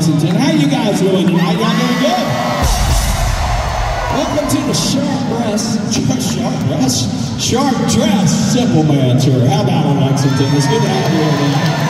Lexington. How you guys doing tonight? Y'all doing good? Welcome to the Sharp Dress, Sharp Dress, Sharp Dress Simple Man Tour. How about it, Lexington? It's good to have you here tonight.